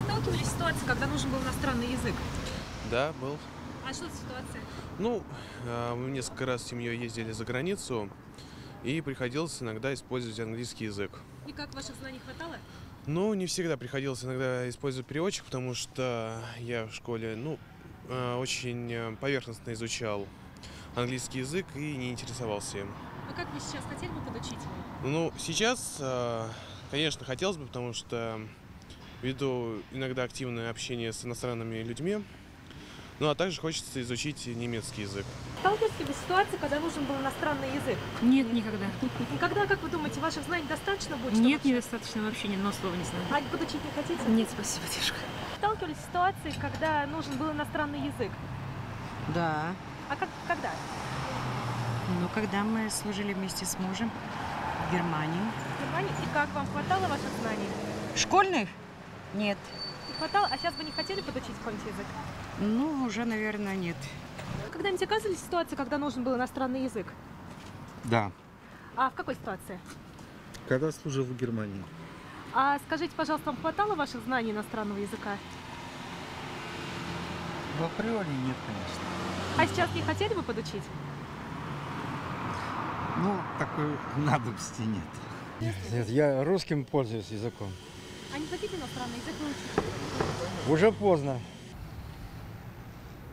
Сталкивались с ситуацией, когда нужен был иностранный язык? Да, был. А что за ситуация? Ну, а, мы несколько раз с семьей ездили за границу, и приходилось иногда использовать английский язык. И как ваших знаний хватало? Ну, не всегда приходилось иногда использовать переводчик, потому что я в школе, ну, а, очень э, поверхностно изучал английский язык и не интересовался им. А как вы сейчас хотели бы подучить его? Ну, сейчас, а, конечно, хотелось бы, потому что веду иногда активное общение с иностранными людьми, ну, а также хочется изучить немецкий язык. Сталкивались ли вы с ситуацией, когда нужен был иностранный язык? Нет, никогда. Когда, как вы думаете, ваших знаний достаточно будет? Нет, вообще- недостаточно вообще ни одного слова не знаю. А подучить не хотите? Нет, спасибо, девушка. Сталкивались с ситуацией, когда нужен был иностранный язык? Да. А как, когда? Ну, когда мы служили вместе с мужем в Германии. В Германии? И как вам хватало ваших знаний? Школьных? Нет. Не хватало? А сейчас бы не хотели подучить какой-нибудь язык? Ну, уже, наверное, нет. Когда-нибудь оказывались ситуации, когда нужен был иностранный язык? Да, А в какой ситуации? когда служил в Германии. А скажите, пожалуйста, вам хватало ваших знаний иностранного языка? В априори нет, конечно. А сейчас не хотели бы подучить? Ну, такой надобности нет. Нет, я русским пользуюсь языком. А не хотите иностранный язык выучить? Уже поздно.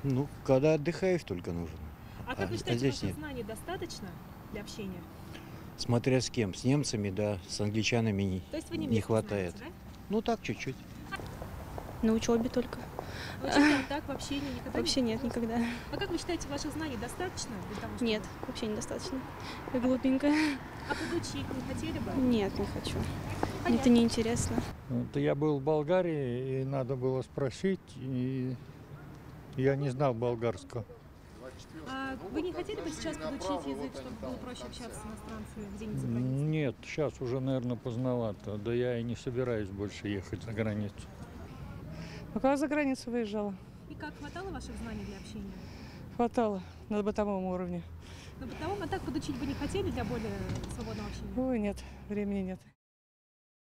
Ну, когда отдыхаешь, только нужен. А как А вы считаете, здесь ваших нет. знаний достаточно для общения? Смотря с кем. С немцами, да, с англичанами не, То есть вы не немецкий хватает. знаете, Ну, так, чуть-чуть. На учебе только. да? Учителя так в общении никогда Вообще не нет, никогда. А как вы считаете, ваших знаний достаточно для того, чтобы... Нет, вообще недостаточно. Я глупенькая. А подучить не хотели бы? Нет, не хочу. Это Понятно. неинтересно. Вот я был в Болгарии, и надо было спросить, и я не знал болгарского. А вы не хотели бы сейчас подучить язык, чтобы было проще общаться с иностранцами где-нибудь за границей? Нет, сейчас уже, наверное, поздновато. Да я и не собираюсь больше ехать за границу. Когда за границу выезжала, И как, хватало ваших знаний для общения? хватало на бытовом уровне. На бытовом, а так подучить бы не хотели для более свободного общения? Ой, нет, времени нет.